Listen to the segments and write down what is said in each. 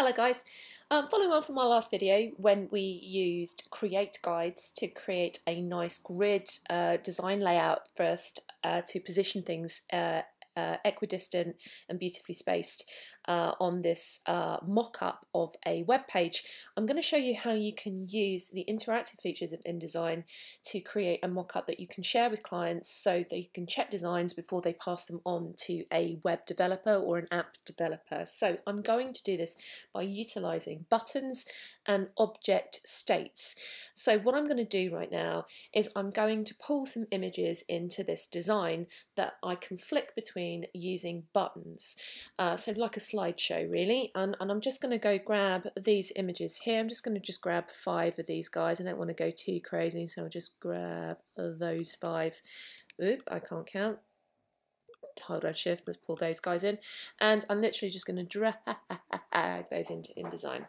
Hello guys, um, following on from our last video when we used create guides to create a nice grid uh, design layout first uh, to position things uh, uh, equidistant and beautifully spaced uh, on this uh, mock-up of a web page. I'm going to show you how you can use the interactive features of InDesign to create a mock-up that you can share with clients so they can check designs before they pass them on to a web developer or an app developer. So I'm going to do this by utilizing buttons and object states. So what I'm going to do right now is I'm going to pull some images into this design that I can flick between using buttons. Uh, so like a slideshow really and, and I'm just going to go grab these images here. I'm just going to just grab five of these guys. I don't want to go too crazy so I'll just grab those five. Oop, I can't count. Hold on shift, let's pull those guys in and I'm literally just going to drag those into InDesign.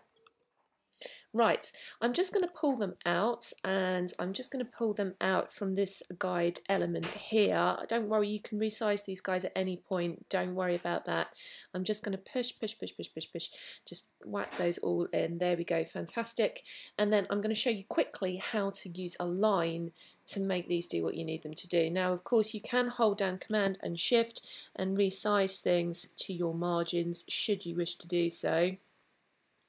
Right, I'm just going to pull them out and I'm just going to pull them out from this guide element here. Don't worry, you can resize these guys at any point. Don't worry about that. I'm just going to push, push, push, push, push, push. Just whack those all in. There we go, fantastic. And then I'm going to show you quickly how to use a line to make these do what you need them to do. Now, of course, you can hold down Command and Shift and resize things to your margins should you wish to do so.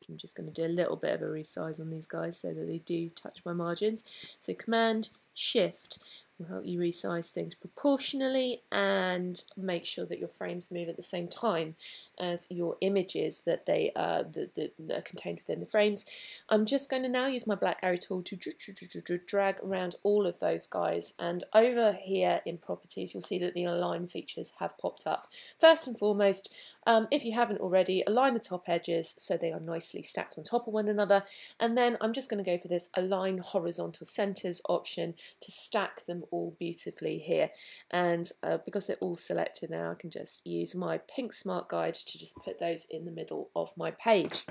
I'm just going to do a little bit of a resize on these guys so that they do touch my margins. So Command Shift will help you resize things proportionally and make sure that your frames move at the same time as your images that they that, that are contained within the frames. I'm just going to now use my black arrow tool to drag around all of those guys and over here in properties you'll see that the align features have popped up. First and foremost um, if you haven't already align the top edges so they are nicely stacked on top of one another and then I'm just going to go for this align horizontal centers option to stack them all beautifully here and uh, because they're all selected now I can just use my pink smart guide to just put those in the middle of my page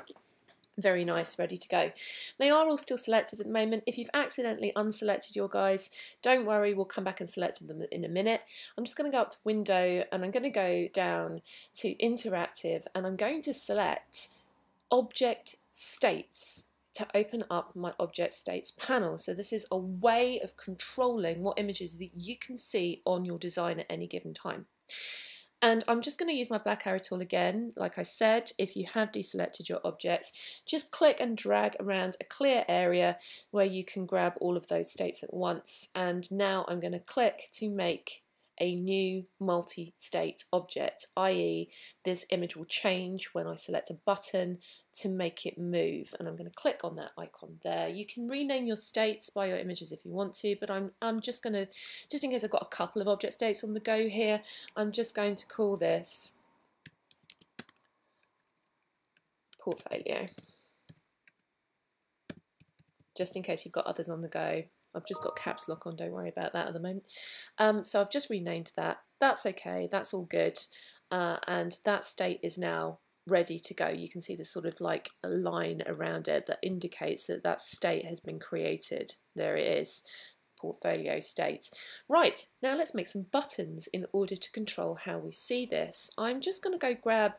very nice, ready to go. They are all still selected at the moment. If you've accidentally unselected your guys, don't worry, we'll come back and select them in a minute. I'm just going to go up to Window and I'm going to go down to Interactive and I'm going to select Object States to open up my object states panel. So this is a way of controlling what images that you can see on your design at any given time. And I'm just going to use my black arrow tool again. Like I said, if you have deselected your objects, just click and drag around a clear area where you can grab all of those states at once. And now I'm going to click to make a new multi-state object, i.e. this image will change when I select a button to make it move and I'm going to click on that icon there. You can rename your states by your images if you want to but I'm, I'm just going to, just in case I've got a couple of object states on the go here, I'm just going to call this portfolio just in case you've got others on the go. I've just got caps lock on, don't worry about that at the moment. Um, so I've just renamed that. That's okay, that's all good. Uh, and that state is now ready to go. You can see the sort of like a line around it that indicates that that state has been created. There it is portfolio state. Right, now let's make some buttons in order to control how we see this. I'm just going to go grab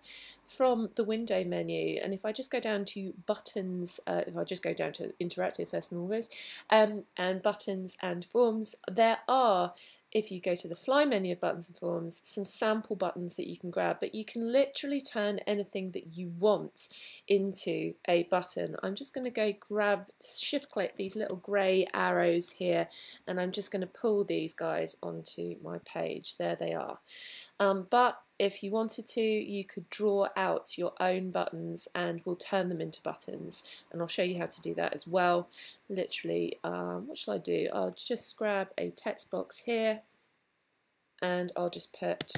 from the window menu and if I just go down to buttons, uh, if I just go down to interactive first and foremost, um, and buttons and forms, there are if you go to the fly menu of buttons and forms, some sample buttons that you can grab, but you can literally turn anything that you want into a button. I'm just going to go grab, shift click these little grey arrows here, and I'm just going to pull these guys onto my page. There they are. Um, but if you wanted to, you could draw out your own buttons and we'll turn them into buttons. And I'll show you how to do that as well. Literally, um, what shall I do? I'll just grab a text box here and I'll just put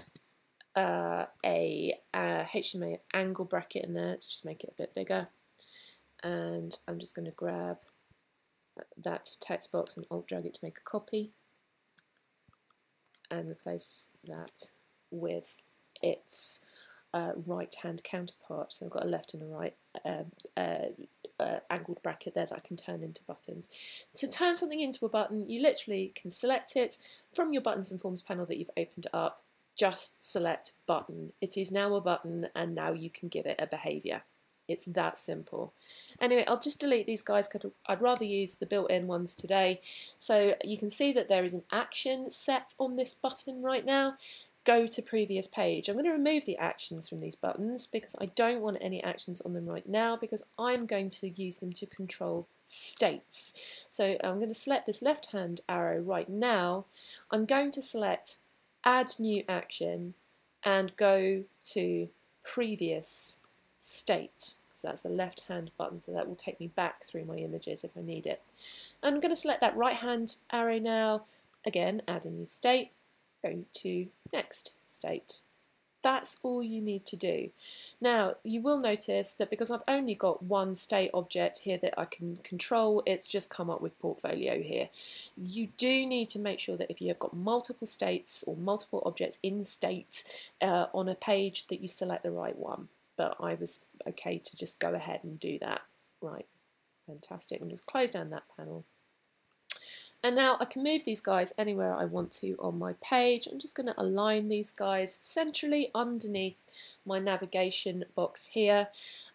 uh, a, a HTML angle bracket in there to just make it a bit bigger. And I'm just going to grab that text box and alt drag it to make a copy and replace that with its uh, right hand counterpart. So I've got a left and a right um, uh, uh, angled bracket there that I can turn into buttons. To turn something into a button, you literally can select it from your buttons and forms panel that you've opened up. Just select button. It is now a button and now you can give it a behaviour. It's that simple. Anyway, I'll just delete these guys because I'd rather use the built-in ones today. So you can see that there is an action set on this button right now. Go to previous page. I'm going to remove the actions from these buttons because I don't want any actions on them right now because I'm going to use them to control states. So I'm going to select this left hand arrow right now. I'm going to select add new action and go to previous state because that's the left hand button so that will take me back through my images if I need it. I'm going to select that right hand arrow now, again add a new state, go to next state. That's all you need to do. Now you will notice that because I've only got one state object here that I can control, it's just come up with portfolio here. You do need to make sure that if you have got multiple states or multiple objects in state uh, on a page that you select the right one but I was okay to just go ahead and do that. Right, fantastic. I'm just close down that panel. And now I can move these guys anywhere I want to on my page. I'm just going to align these guys centrally underneath my navigation box here.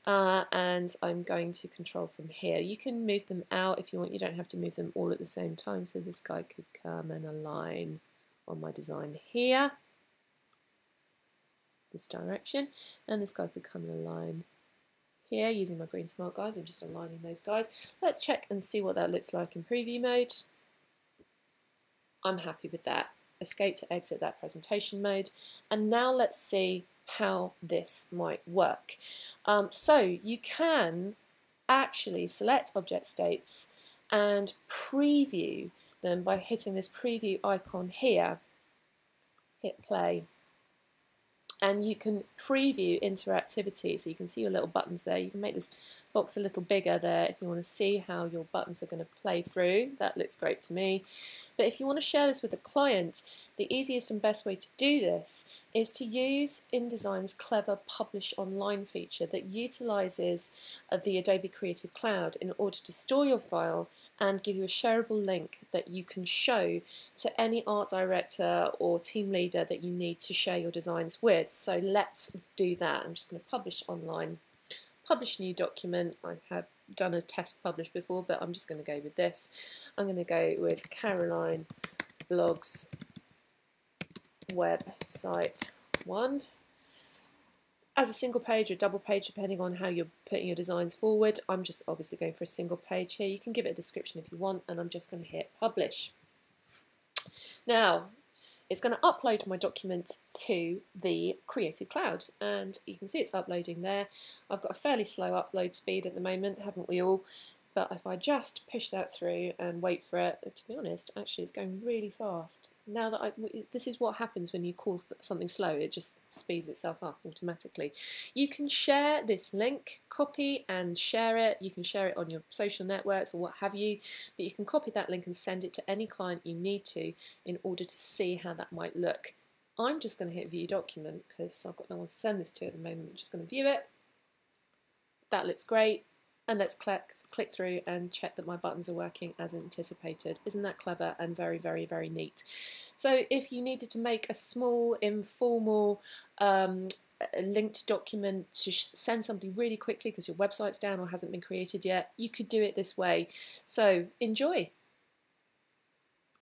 Uh, and I'm going to control from here. You can move them out if you want. You don't have to move them all at the same time. So this guy could come and align on my design here this direction and this guy could come in a line here using my green smart guides I'm just aligning those guys let's check and see what that looks like in preview mode I'm happy with that. Escape to exit that presentation mode. And now let's see how this might work. Um, so you can actually select object states and preview them by hitting this preview icon here. Hit play and you can preview interactivity. So you can see your little buttons there. You can make this box a little bigger there if you want to see how your buttons are going to play through. That looks great to me. But if you want to share this with a client the easiest and best way to do this is to use InDesign's clever publish online feature that utilizes uh, the Adobe Creative Cloud in order to store your file and give you a shareable link that you can show to any art director or team leader that you need to share your designs with. So let's do that. I'm just going to publish online, publish new document. I have done a test publish before, but I'm just going to go with this. I'm going to go with Caroline Blogs website one as a single page or double page depending on how you're putting your designs forward. I'm just obviously going for a single page here. You can give it a description if you want and I'm just going to hit publish. Now it's going to upload my document to the Creative Cloud and you can see it's uploading there. I've got a fairly slow upload speed at the moment, haven't we all? But if I just push that through and wait for it, to be honest, actually it's going really fast. Now that I, this is what happens when you call something slow, it just speeds itself up automatically. You can share this link, copy and share it. You can share it on your social networks or what have you, but you can copy that link and send it to any client you need to in order to see how that might look. I'm just going to hit view document because I've got no one to send this to at the moment. I'm just going to view it. That looks great and let's click, click through and check that my buttons are working as anticipated. Isn't that clever and very, very, very neat? So if you needed to make a small, informal, um, linked document to send somebody really quickly because your website's down or hasn't been created yet, you could do it this way. So enjoy.